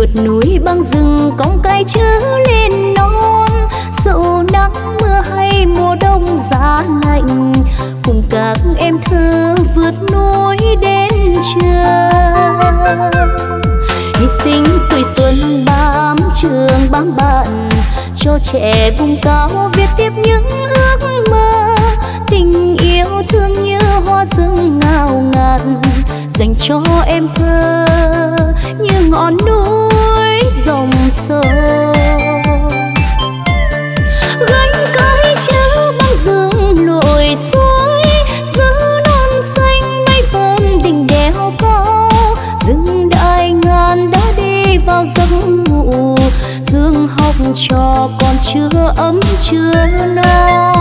vượt núi băng rừng cong cái chữ lên non. Dẫu nắng mưa hay mùa đông giá lạnh, cùng các em thơ vượt núi đến trường. Hy sinh tuổi xuân bám trường bám bạn, cho trẻ vùng cao viết tiếp những ước mơ. Tình yêu thương như hoa rừng ngào ngạt, dành cho em thơ như ngọn núi dòng sông. Gánh cái chữ băng dương lội suối, giữ non xanh mây vờn đỉnh đèo cao. Rừng đại ngàn đã đi vào giấc ngủ, thương học trò còn chưa ấm chưa no.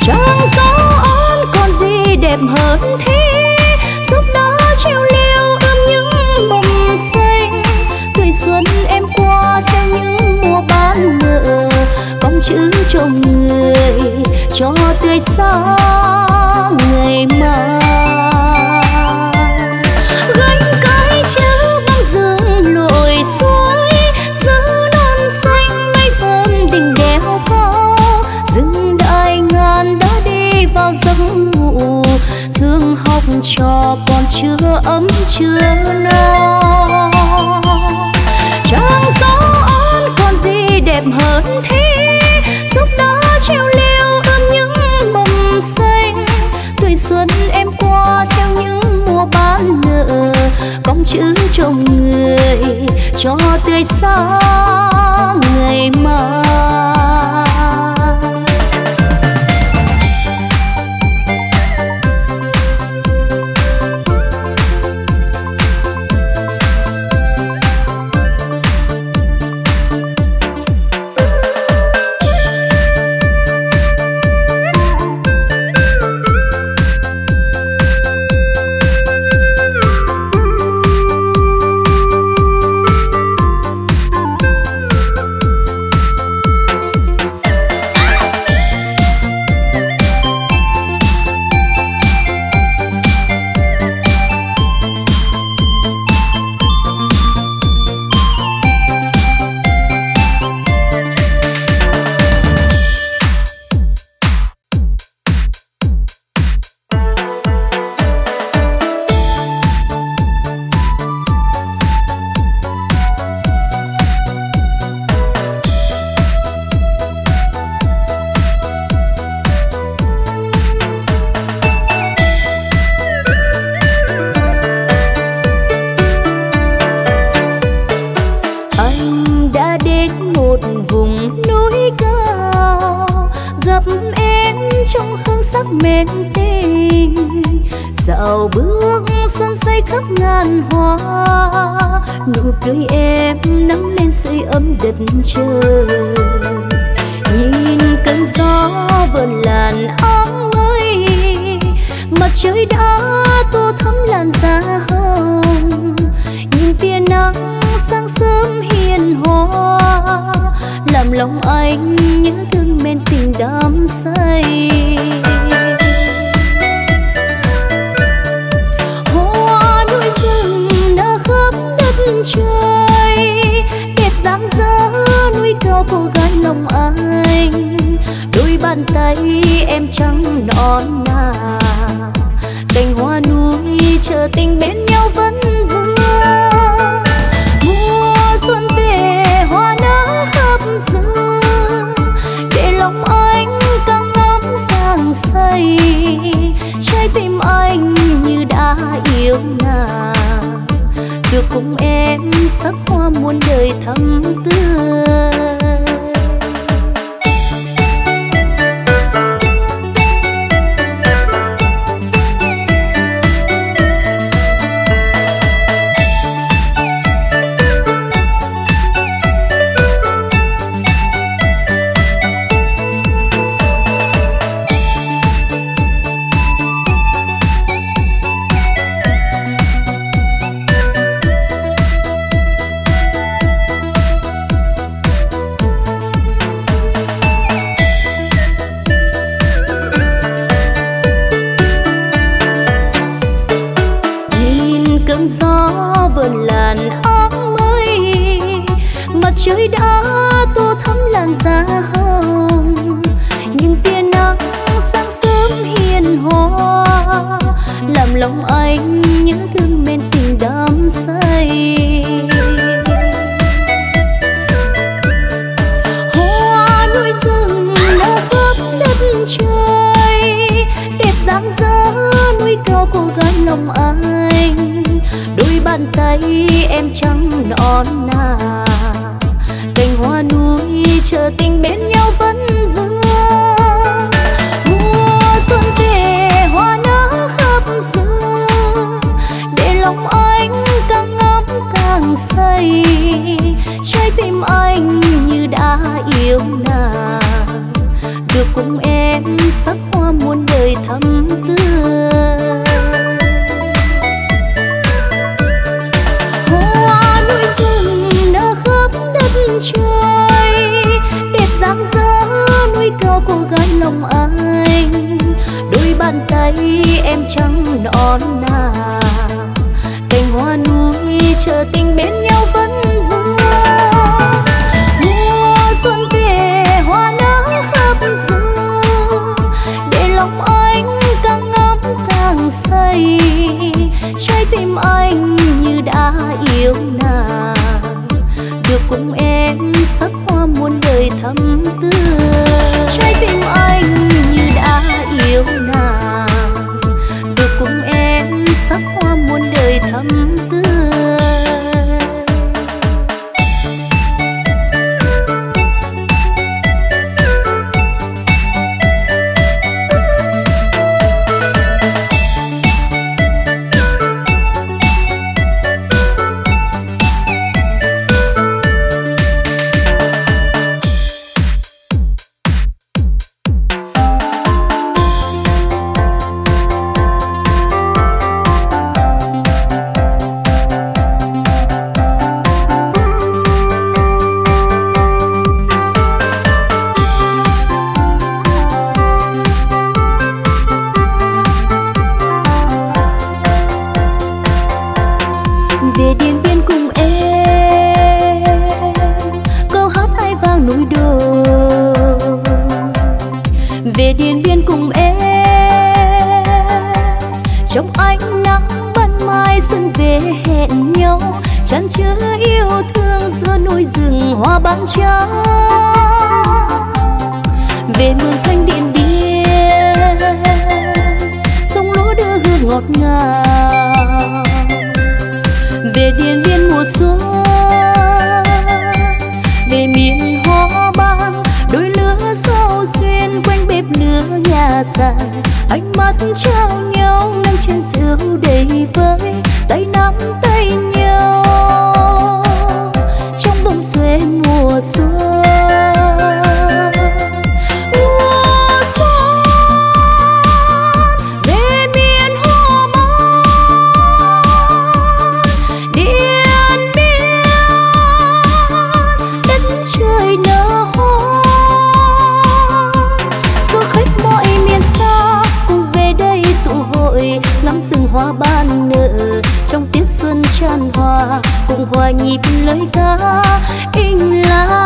Chẳng gió ôn còn gì đẹp hơn thế? Chữ cho người, cho tươi sáng ngày mai. Gánh cái chữ băng rừng lội suối, giữ non xanh mây vờn tình đèo cao. Rừng đại ngàn đã đi vào giấc ngủ, thương học trò còn chưa ấm chưa no. Chẳng gió ôn còn gì đẹp hơn thế? Giúp đỡ treo leo ươm những mầm xanh. Tuổi xuân em qua theo những mùa bán nợ cong chữ trong người cho tươi sáng ngày mai. Thắm tươi. Trái tim anh nhịp lời ca in là.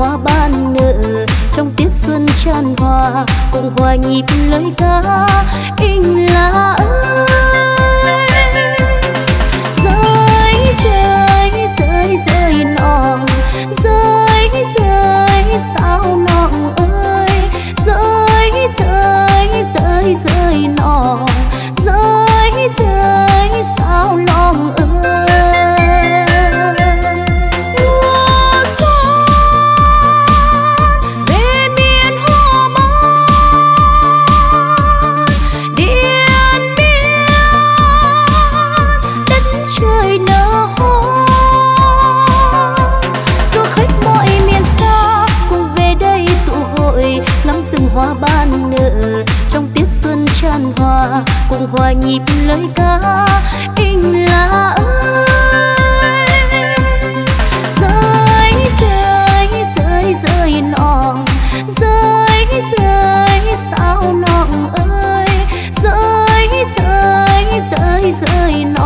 hoa ban nở, trong tiết xuân tràn hoa cùng hòa nhịp lời ca in lá ơi. Rơi rơi rơi rơi nòng, rơi rơi, sao nòng ơi. Rơi rơi rơi rơi nòng. thoảng qua nhịp lời ca. Anh là ơi rơi rơi rơi rơi nọ rơi rơi, sao nọ ơi? Rơi rơi rơi rơi nọ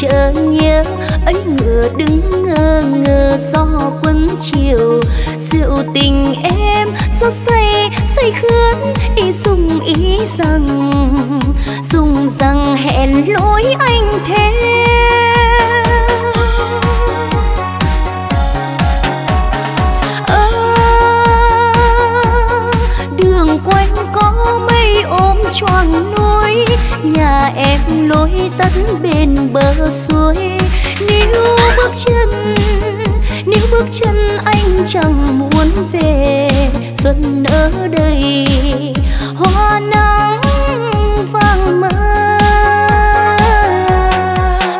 chớ nhớ ấy ngựa đứng ngơ ngơ do quân chiều. Rượu tình em xót say say khướt ý dùng ý rằng dùng rằng hẹn lỗi anh thế. À, đường quanh có mây ôm choàng núi nhà em lối tắt bên bờ suối. Nếu bước chân nếu bước chân anh chẳng muốn về. Xuân ở đây, hoa nắng vàng mơ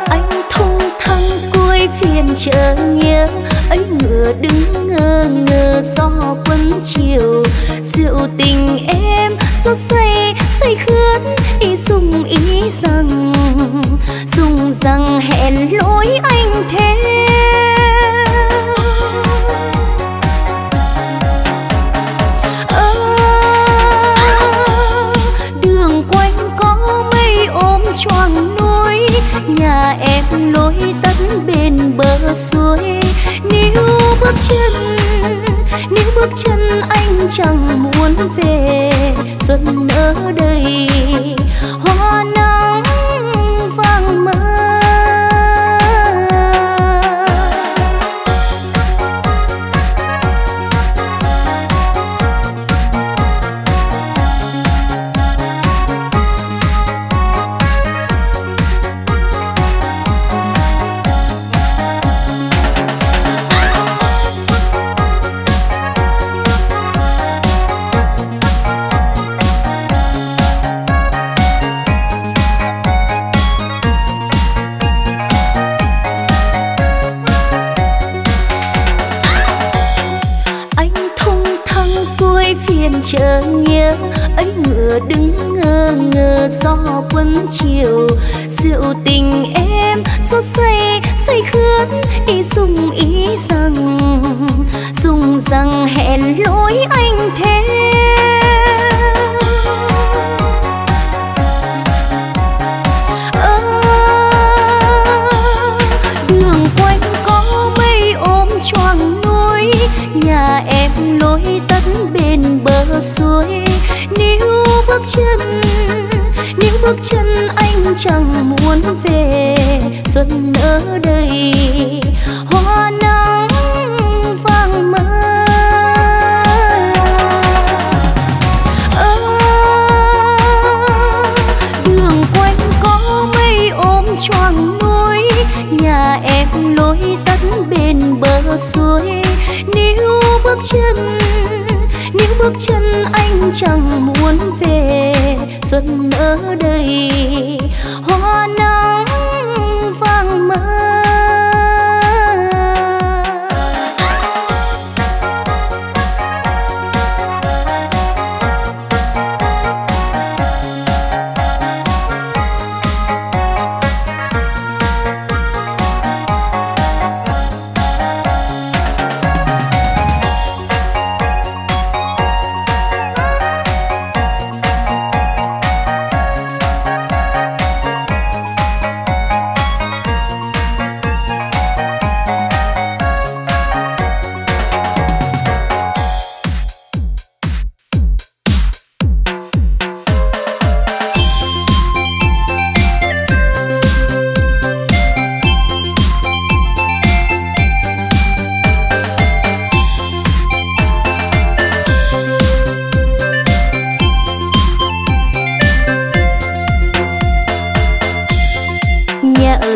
anh thu thăng cuối phiền chờ nhớ ấy ngựa đứng ngơ ngơ do quân chiều. Rượu tình em rót say say khưa rằng hẹn lỗi anh thế. Choàng núi, nhà em lối tắt bên bờ suối. Nếu bước chân nếu bước chân anh chẳng muốn về, xuân ở đây. Chờ nhớ. Ấy ngựa đứng ngơ ngơ gió quân chiều rượu tình em xót say say khướt ý dùng ý rằng dùng rằng hẹn lỗi anh thế bên suối nếu bước chân nếu bước chân anh chẳng muốn về xuân ở đây. Hoa nắng vàng mơ đường quanh có mây ôm choàng núi, nhà em lối tắt bên bờ suối nếu bước chân bước chân anh chẳng muốn về. Xuân ở đây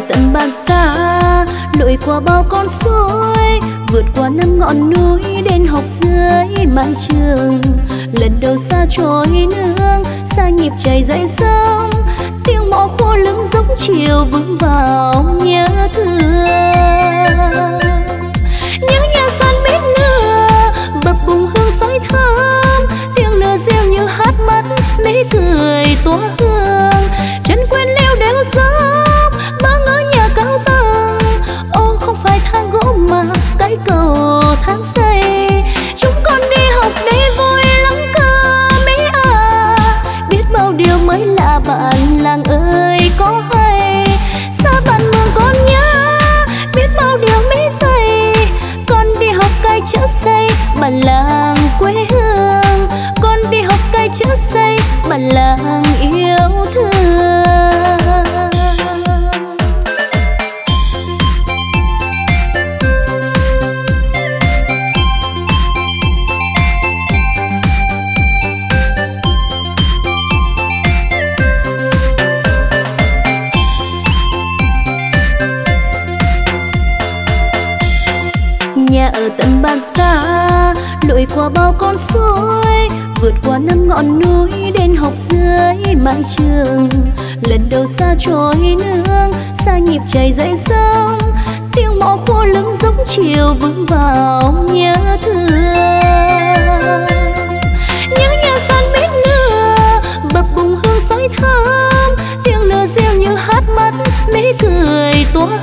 tận bàn xa lội qua bao con suối, vượt qua năm ngọn núi đến học dưới mái trường. Lần đầu xa trôi nương, xa nhịp chảy dậy sông, tiếng mõ khô lưng giống chiều vững vào nhớ thương. Nhớ nhà san bếp nưa bập bùng hương sói thơm, tiếng nơ reo như hát mắt mấy cười tỏa qua năm ngọn núi đến học dưới mái trường. Lần đầu xa trôi nương, xa nhịp chảy dậy sông. Tiếng mõ khua giống chiều vững vào nhớ thương. Nhớ nhà san bếp nưa bập bùng hương sói thơm. Tiếng lửa reo như hát mắt mỹ cười tỏa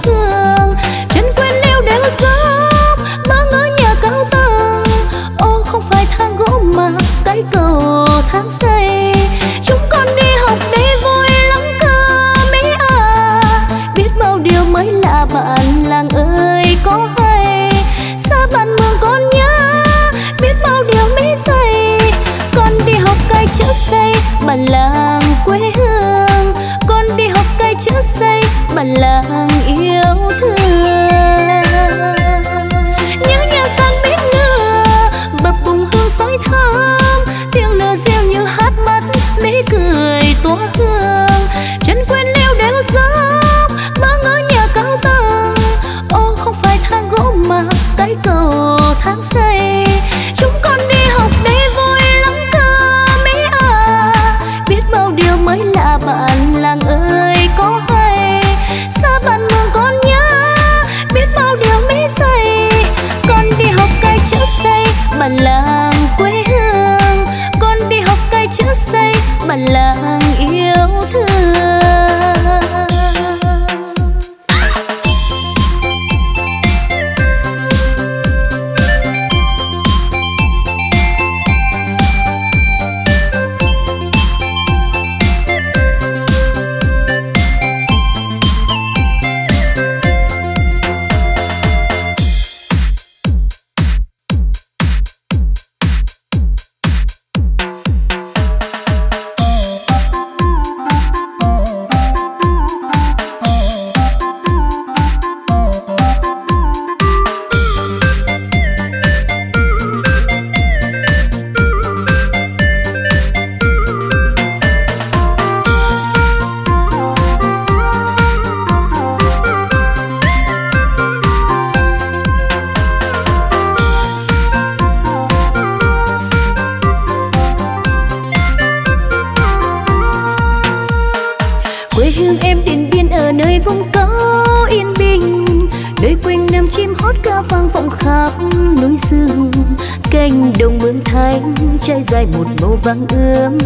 vắng ươm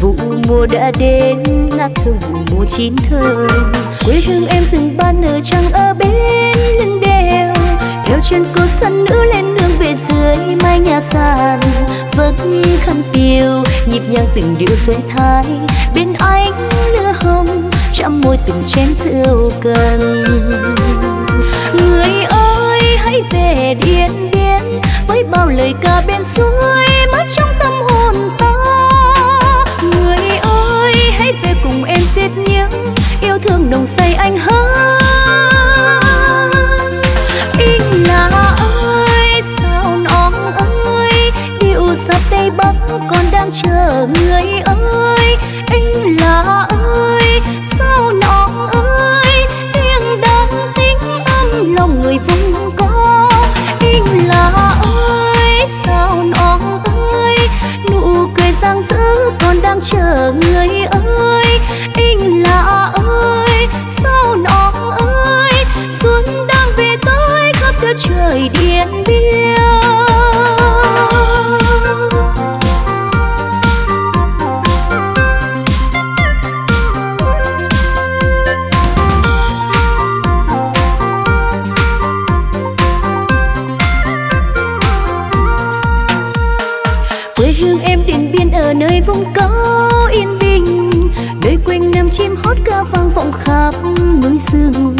vụ mùa đã đến, ngát hương vụ mùa chín thơm. Quê hương em rừng ban nở trăng ở bên lưng đèo. Theo chân cô sân nữ lên nương về dưới mái nhà sàn. Vẫn khăn tiêu, nhịp nhàng từng điệu xuôi thái bên anh lửa hồng, chạm môi từng chén rượu cần. Người ơi, hãy về điện biên. Với bao lời ca bên suối xiết những yêu thương nồng say anh hơn. In là ơi sao nó ơi, điệu sắp tây bắc còn đang chờ người ơi. Anh là ơi sao nó ơi, tiếng đàn tính âm lòng người vùng có. Anh là ơi sao nó ơi, nụ cười giang dữ còn đang chờ người trời điện biên. Quê hương em điện biên ở nơi vùng cao yên bình, nơi quanh năm chim hót ca vang vọng khắp núi rừng.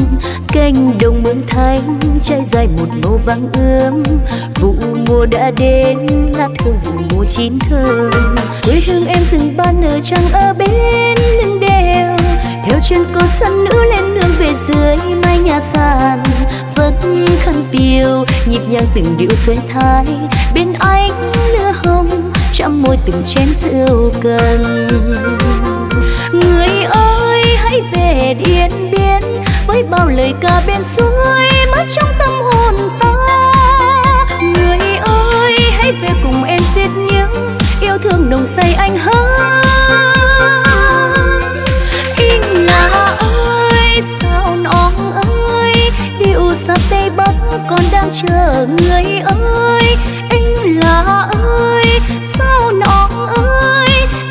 Cánh đồng mương thanh trải dài một vang ươm vụ mùa đã đến, ngát hương vụ mùa chín thơm. Quê hương em rừng ban nở trăng ở bên lưng đèo. Theo chân cô sân nữ lên nương về dưới mái nhà sàn. Vẫn khăn piêu, nhịp nhàng từng điệu xuôi thái bên anh lửa hồng, chạm môi từng chén rượu cần. Người ơi, hãy về điện biên, với bao lời ca bên suối. Nồng say anh hơn in là ơi sao nón ơi? Điệu sắp tây bắc còn đang chờ người ơi. Anh là ơi sao non ơi?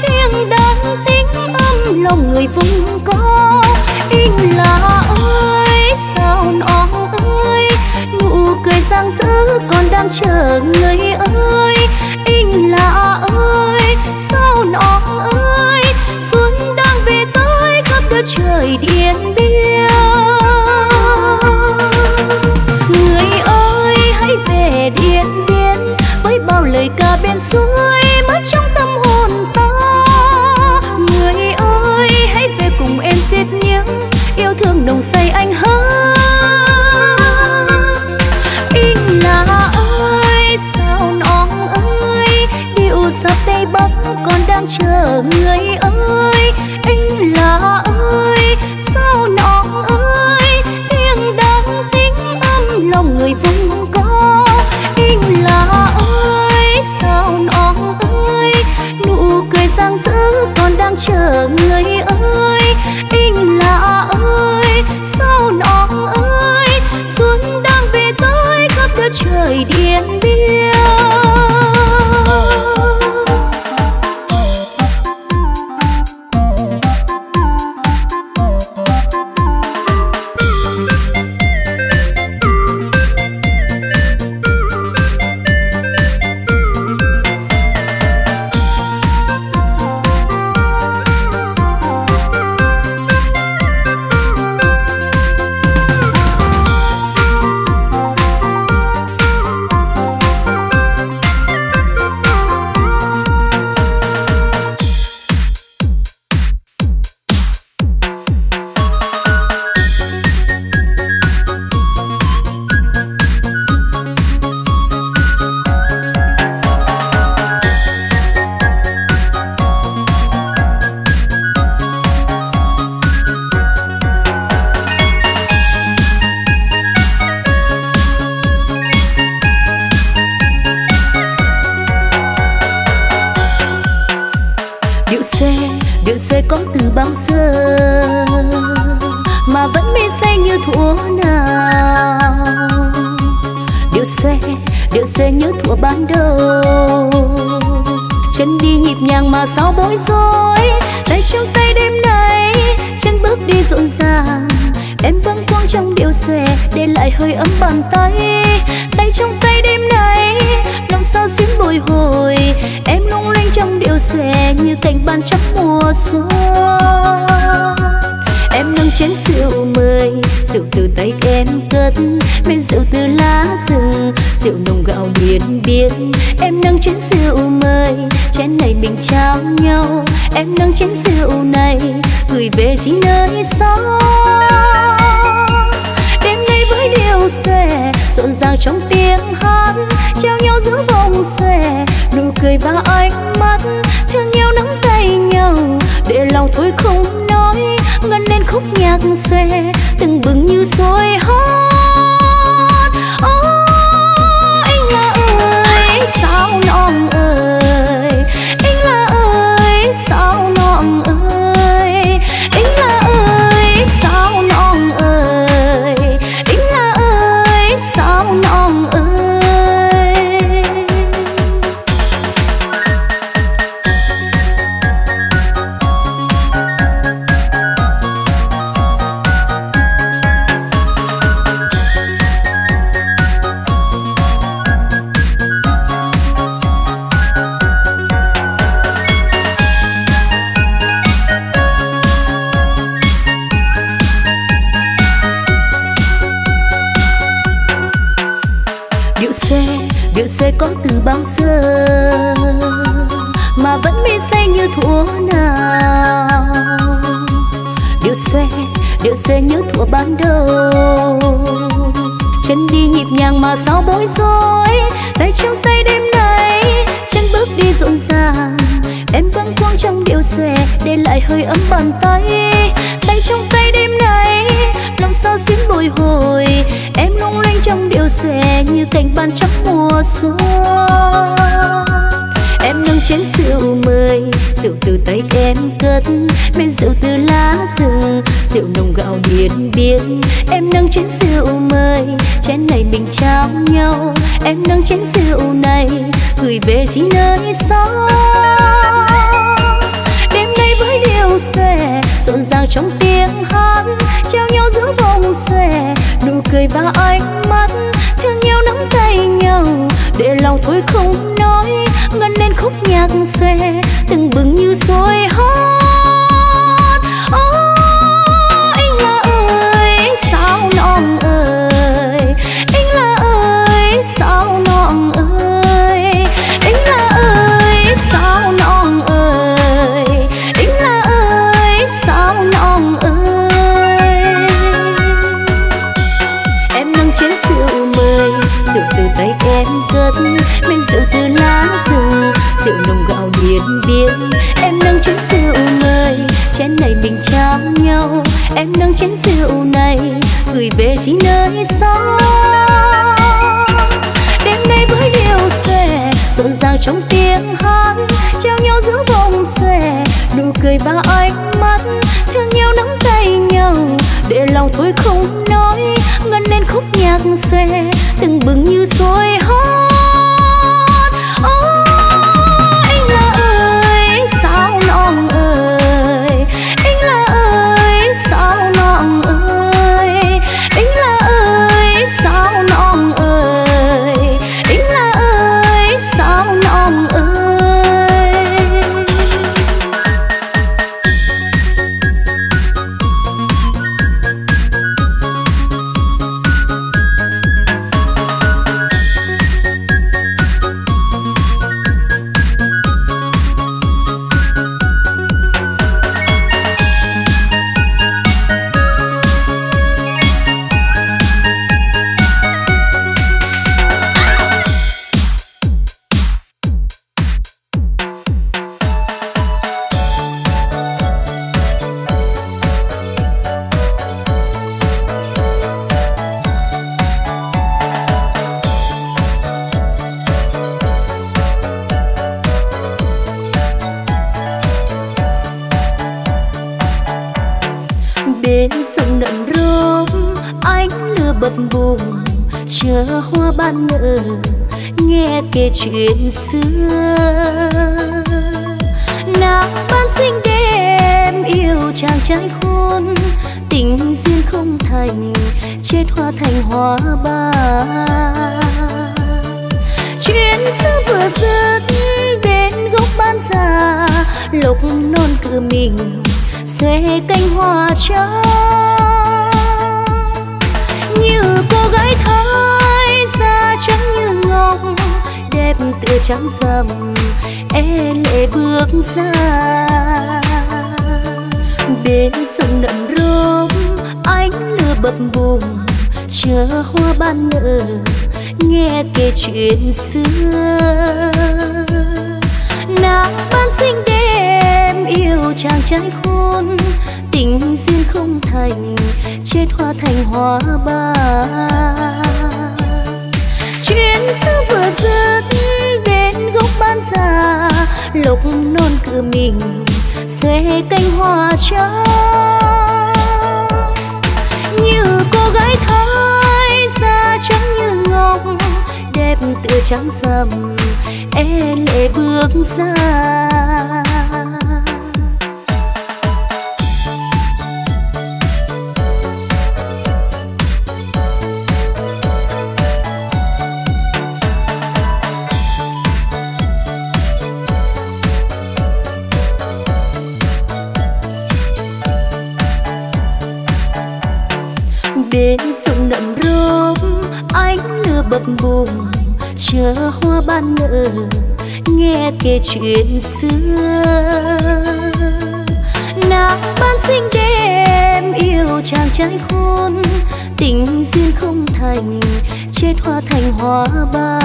Tiếng đàn tính âm lòng người vùng có. Anh là ơi sao non ơi? Nụ cười sang dữ còn đang chờ người ơi. Chờ người ơi. thủa nào? Điệu xòe điệu xòe nhớ thủa ban đầu. Chân đi nhịp nhàng mà sao bối rối? Tay trong tay đêm nay, chân bước đi rộn ràng. Em bâng quang trong điệu xòe để lại hơi ấm bàn tay. Tay trong tay đêm nay lòng sao xuyến bồi hồi? Em lung linh trong điệu xòe như cành ban chắc mùa xuân em nâng chén rượu mời. Rượu từ tay em cất men rượu từ lá rừng rượu nồng gạo biển biên em nâng chén rượu mời. Chén này mình trao nhau, em nâng chén rượu này. Gửi về chỉ nơi xa đêm nay với điều xòe, rộn ràng trong tiếng hát. Trao nhau giữa vòng xòe, nụ cười và ánh mắt. Thương nhau nắm tay nhau để lòng tôi không nói ngân lên khúc nhạc xòe từng bừng như sôi hót. Ô oh, anh là ơi sao non ơi anh là ơi sao xê điệu xê có từ bao giờ mà vẫn mê say như thuở nào. Điệu xê điệu xê như thuở ban đầu, chân đi nhịp nhàng mà sao bối rối. Tay trong tay đêm nay, chân bước đi rộn ràng, em vẫn quang trong điệu xòe để lại hơi ấm bàn tay. Tay trong tay đêm nay lòng sao xuyến bồi hồi, em lung linh trong điệu xòe như cành ban chắc mùa xuân. Em nâng chén rượu mời, rượu từ tay em cất bên rượu từ lá rừng rượu nồng gạo biển biên em nâng chén rượu mời, chén này mình trao nhau. Em nâng chén rượu này, gửi về chính nơi xa xòe rộn ràng trong tiếng hát trao nhau giữa vòng xòe nụ cười và ánh mắt thương nhau nắm tay nhau để lòng thôi không nói ngân lên khúc nhạc xòe từng bừng như sôi hót oh, anh là ơi sao non ơi? Anh là ơi sao non ơi? Anh là ơi sao non tay em cất. Men rượu từ lá rừng rượu nồng gạo điên điên. Em nâng chén rượu mời chén này mình trao nhau. Em nâng chén rượu này, gửi về chính nơi xa. Đêm nay với điều xòe, rộn ràng trong tiếng hát. Trao nhau giữa vòng xòe, nụ cười và ánh mắt. Thương nhau nắm tay nhau để lòng tôi không nói, ngân lên khúc nhạc xòe từng bừng như sôi hót. Lúc non cự mình xòe cánh hoa trắng. Như cô gái thái da trắng như ngọc, đẹp tựa trắng rằm e lệ bước ra. Bên sông nậm rốm. Ánh lửa bập bùng chờ hoa ban nở, nghe kể chuyện xưa. Nàng ban sinh đêm, yêu chàng trai khôn, tình duyên không thành, chết hoa thành hoa ba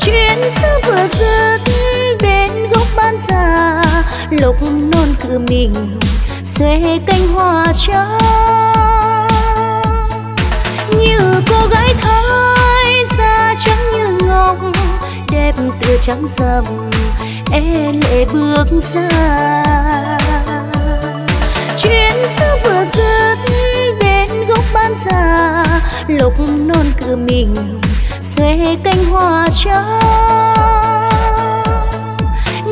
chuyện xưa vừa dứt bên gốc ban già lộc non cửa mình xuê cánh hoa trắng như cô gái thái da trắng như ngọc, đẹp tựa trắng rằm e lệ bước ra. Chuyến xưa vừa dứt, đến gốc ban già lục non cửa mình, xuê cánh hoa trắng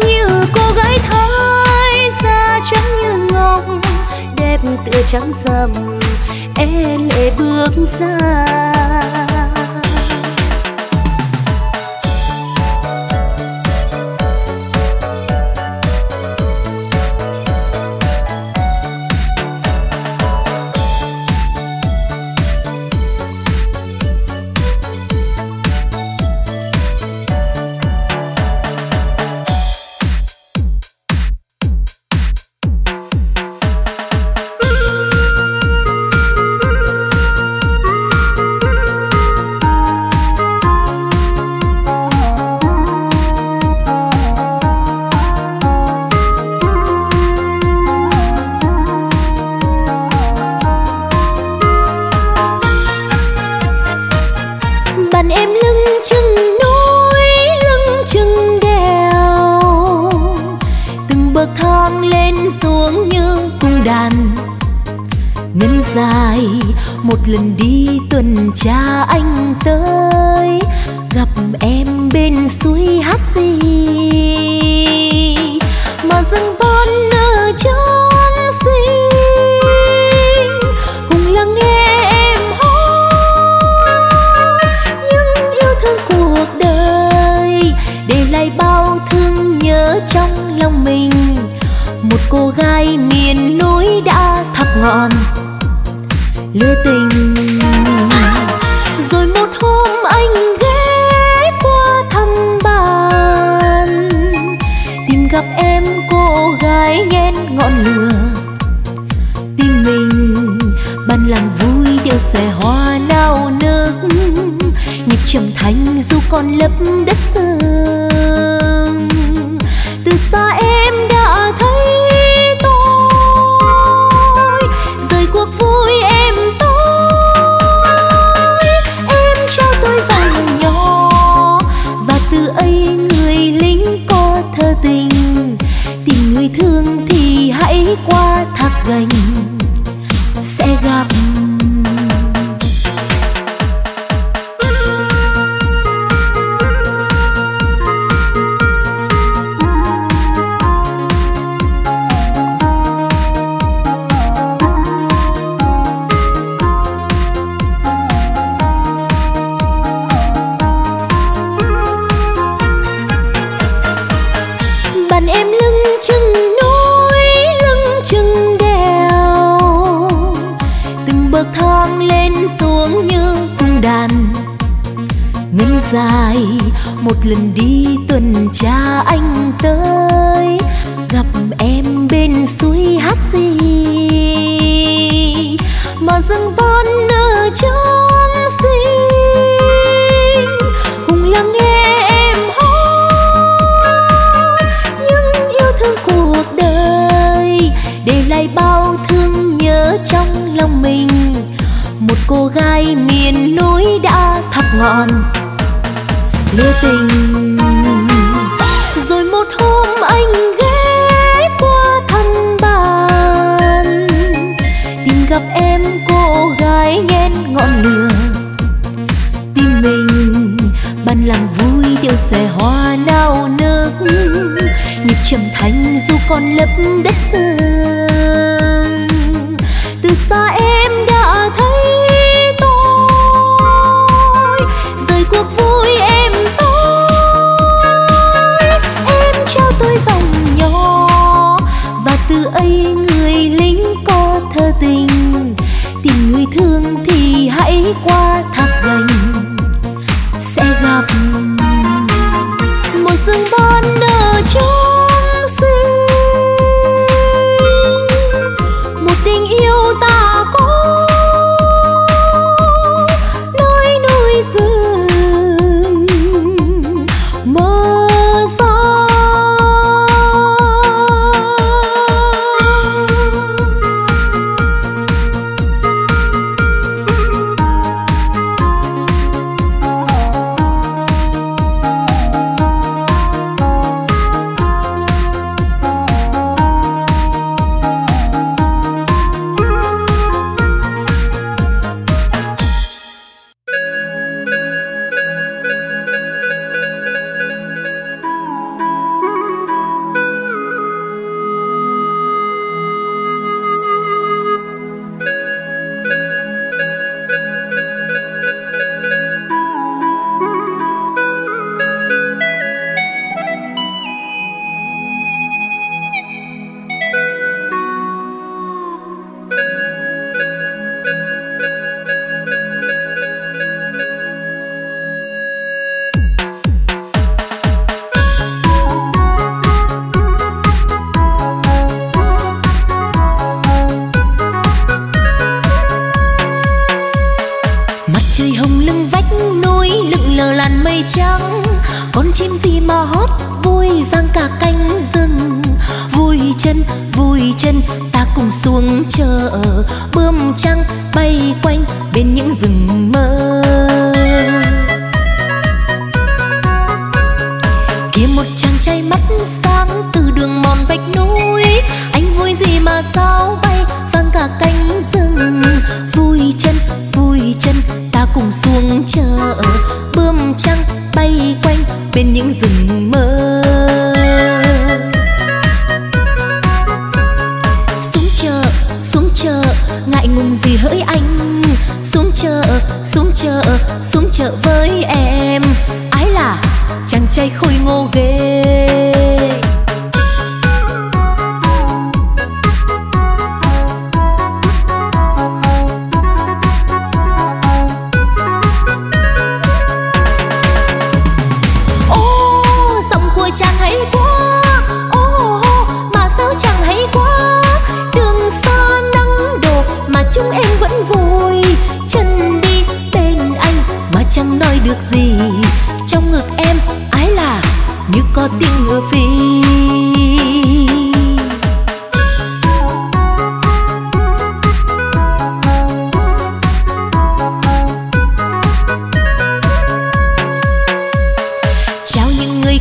như cô gái thái da trắng như tựa trắng rằm e lệ bước ra. Một lần đi tuần tra anh tới, gặp em bên suối hát gì mà rừng bon nở trắng xinh cùng lắng nghe em hót những yêu thương cuộc đời. Để lại bao thương nhớ trong lòng mình. Một cô gái miền núi đã thắp ngọn lừa tình. Rồi một hôm anh ghé qua thân bàn tìm gặp em cô gái nhen ngọn lửa. Tim mình ban làm vui đều xòe hoa nao nức, nhịp trầm thanh dù còn lấp đất sương. Từ xa em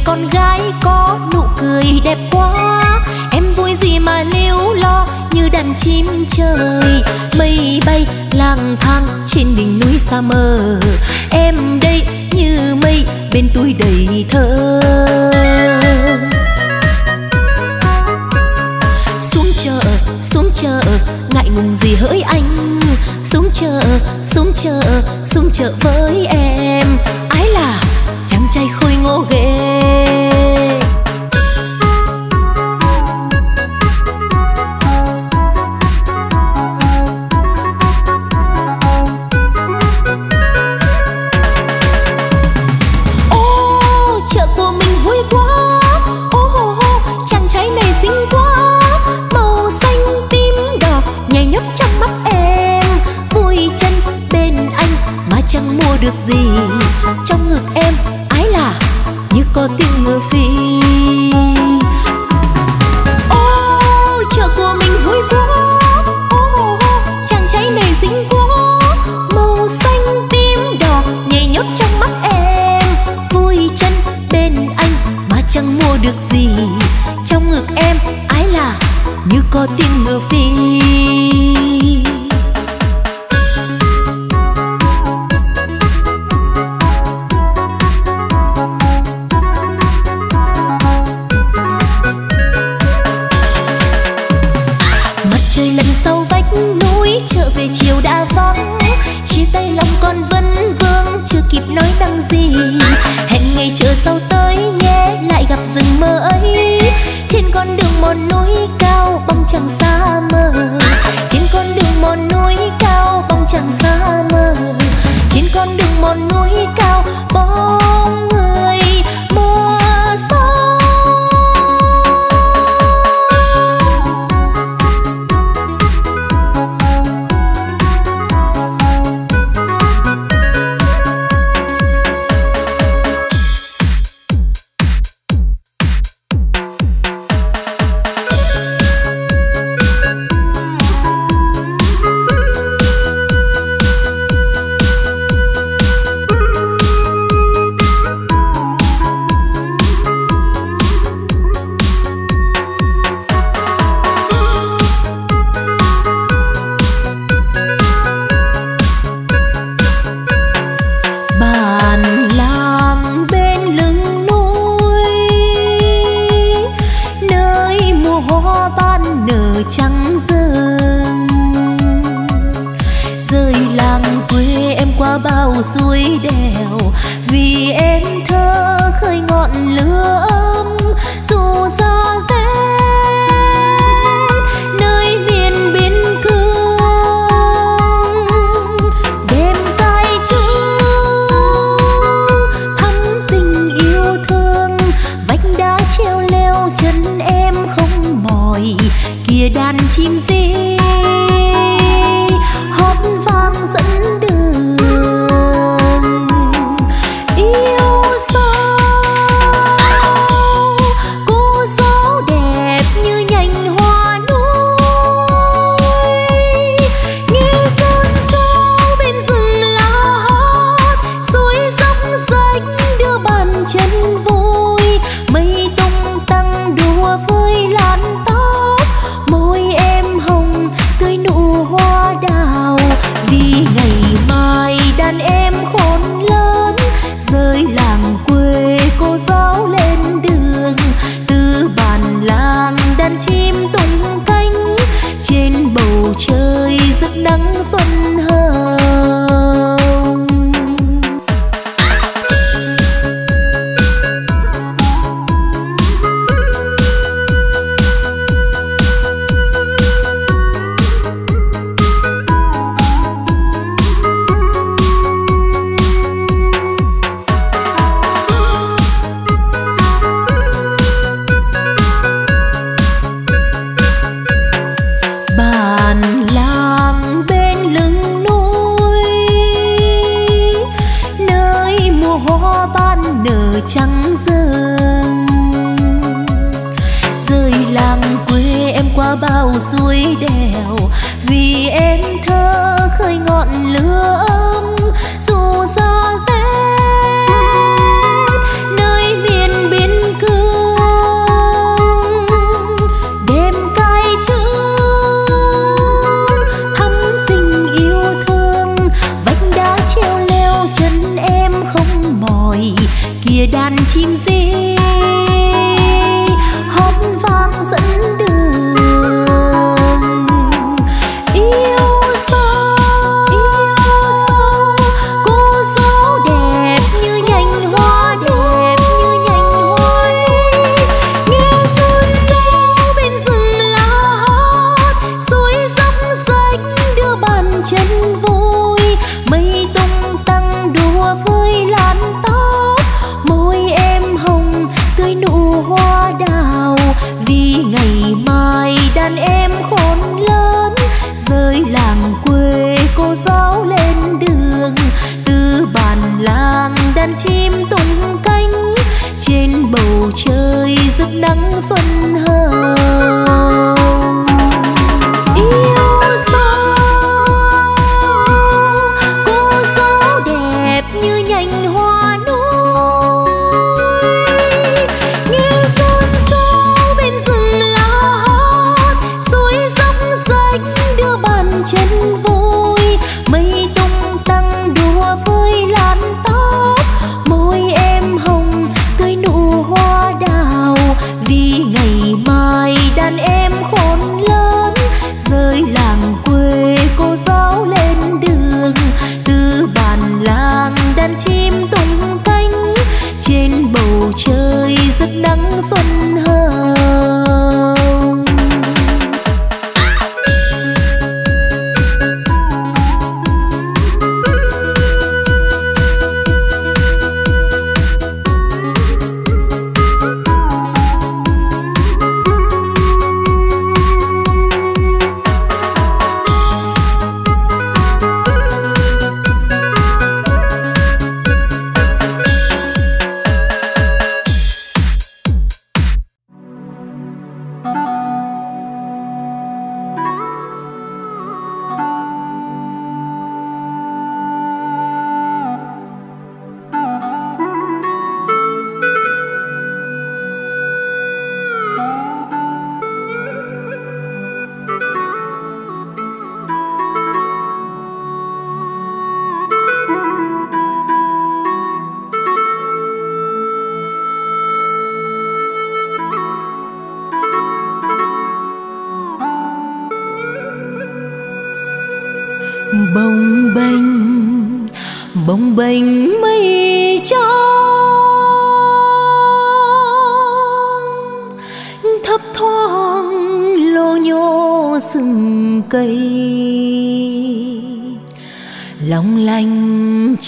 con gái có nụ cười đẹp quá. Em vui gì mà liêu lo như đàn chim trời mây bay lang thang trên đỉnh núi xa mờ em đây như mây bên tôi đầy thơ. Xuống chợ xuống chợ, ngại ngùng gì hỡi anh? Xuống chợ xuống chợ xuống chợ với em chàng khôi ngô ghê.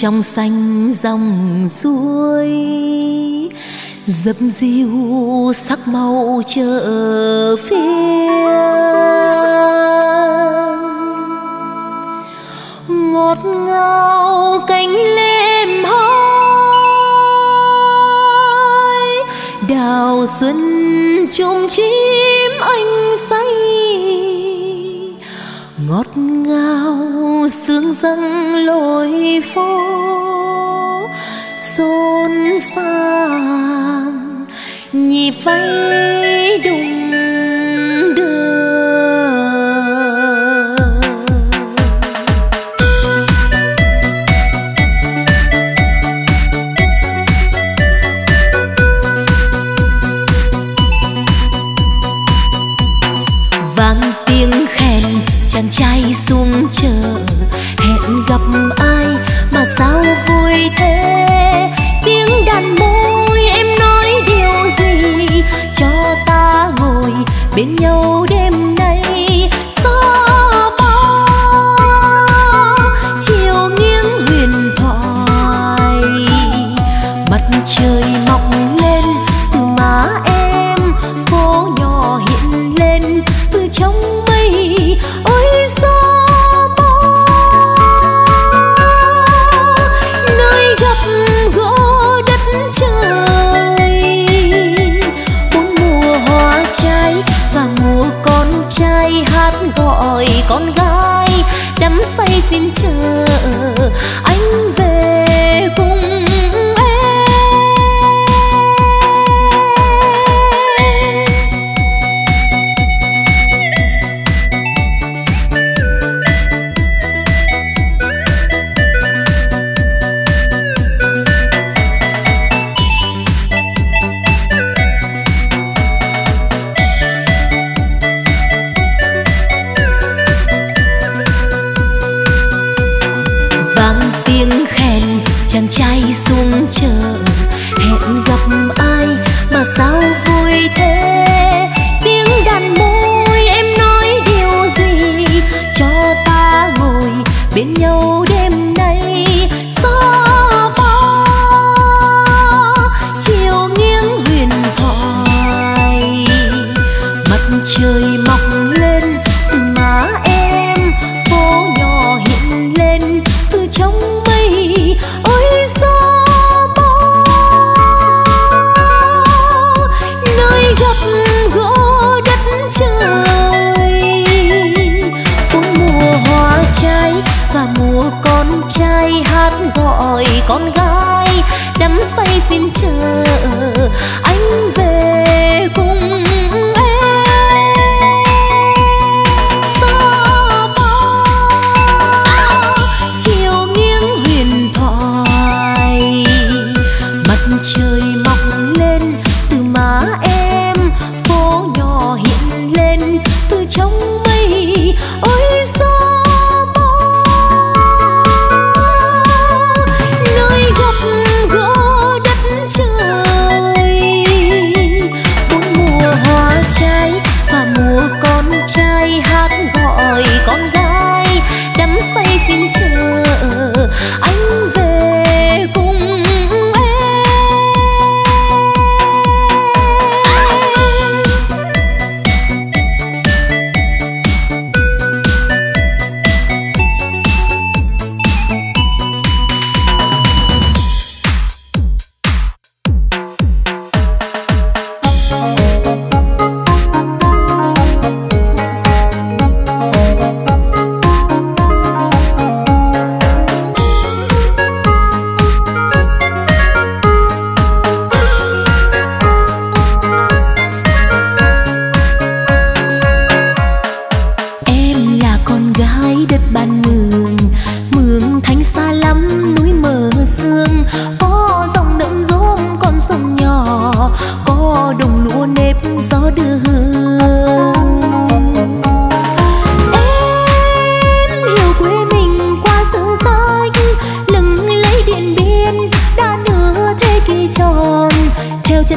trong xanh dòng suối, dập dìu sắc màu chợ phía ngọt ngào cánh lem hói, đào xuân chung chim anh say. Ngọt ngào sương răng lối phố xôn xao nhịp váy đùng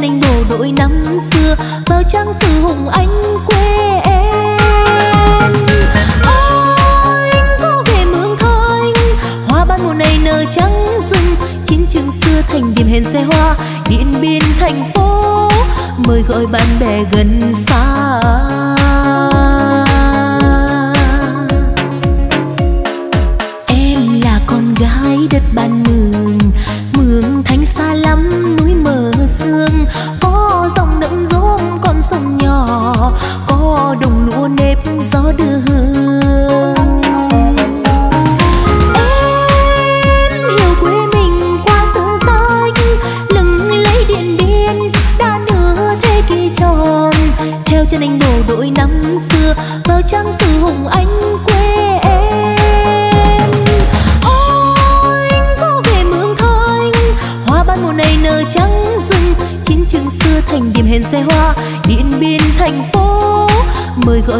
anh bộ đội năm xưa, vào trang sử hùng anh quê em. Anh có về mường thanh, hoa ban mùa này nở trắng rừng. Chiến trường xưa thành điểm hẹn xe hoa, điện biên thành phố. Mời gọi bạn bè gần xa.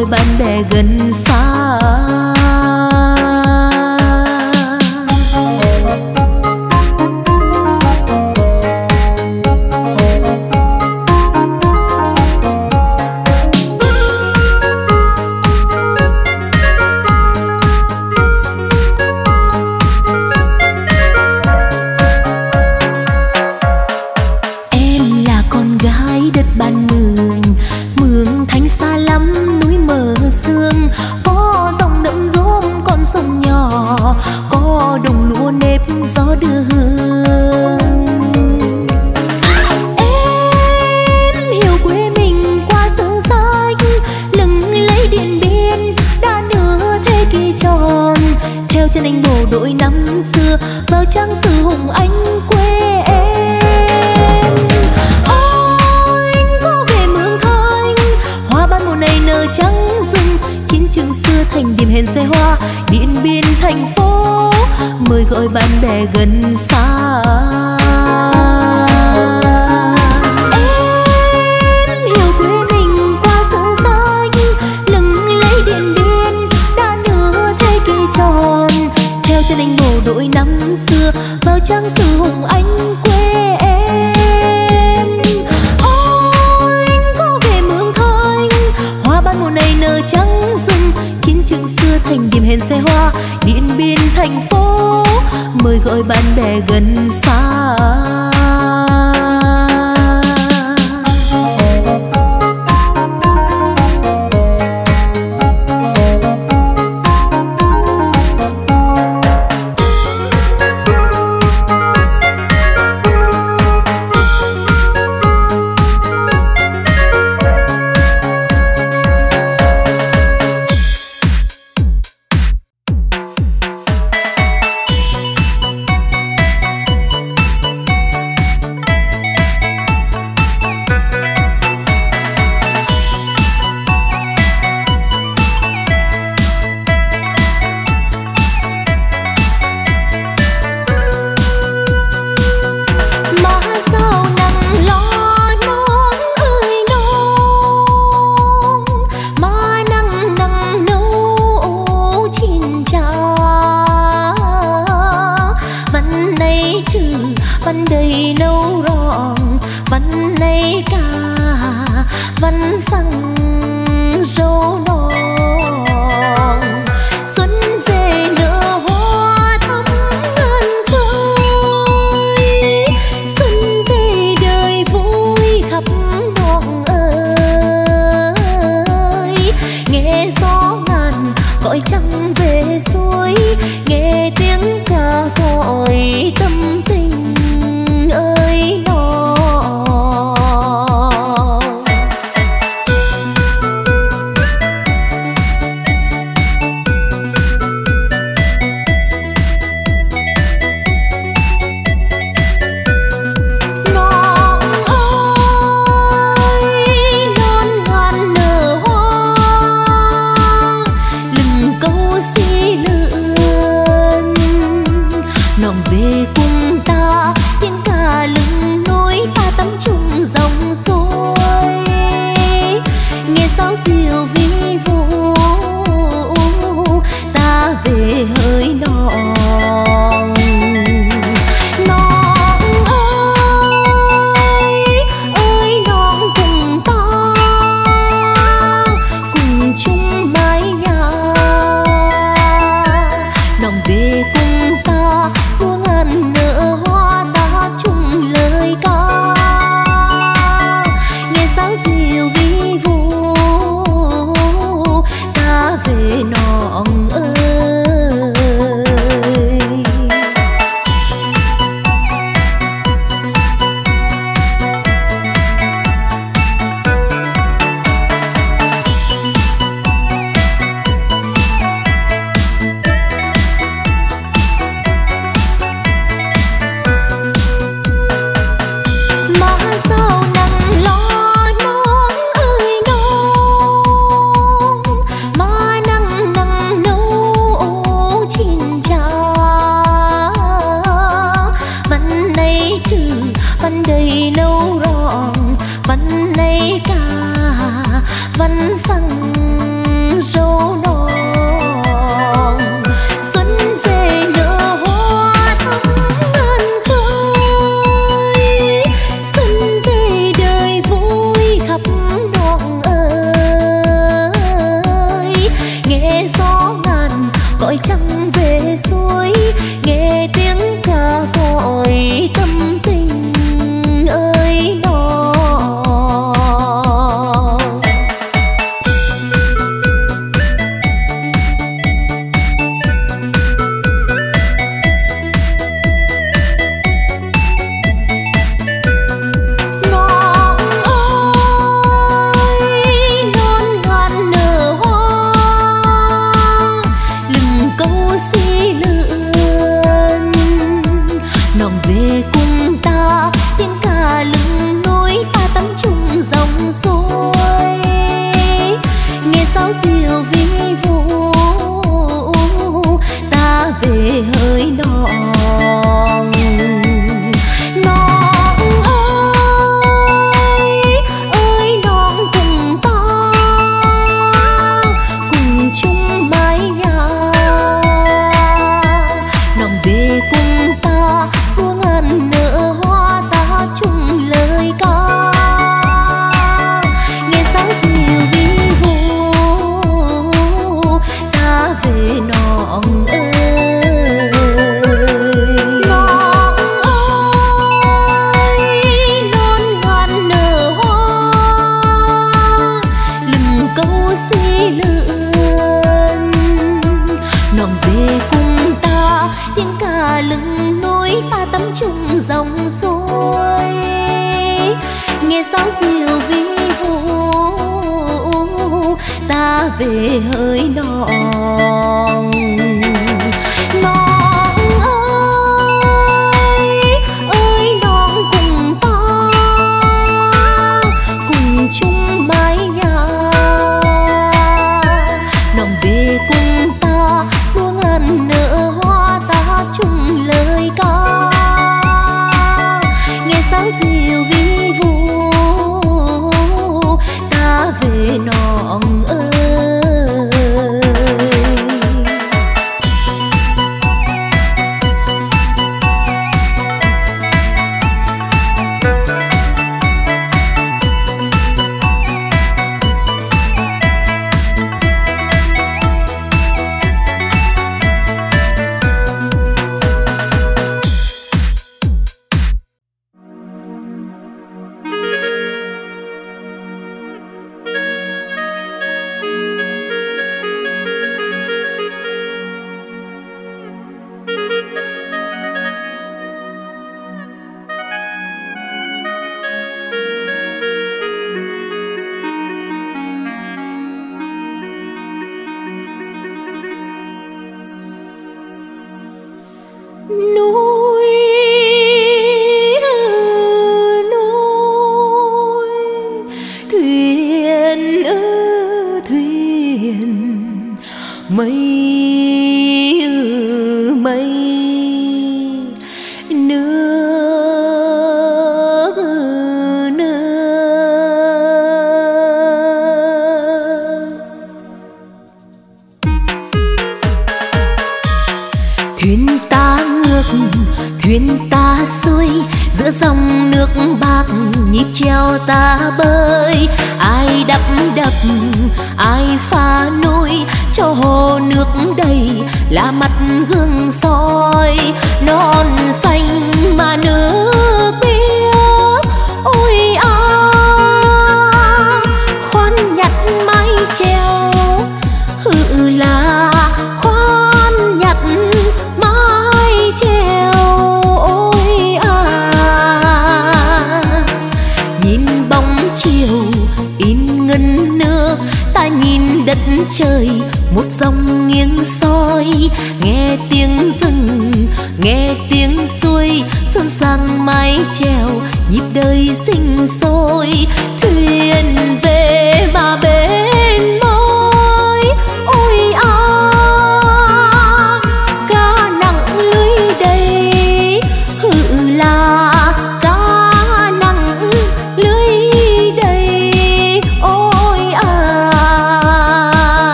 ơi bạn bè gần xa. bè gần xa. Cho anh bộ đội năm xưa, vào trang sử hùng anh quê em. Ôi, anh có về mường thanh, hoa ban mùa này nở trắng rừng. Chiến trường xưa thành điểm hẹn xe hoa, điện biên thành mời gọi bạn bè gần xa.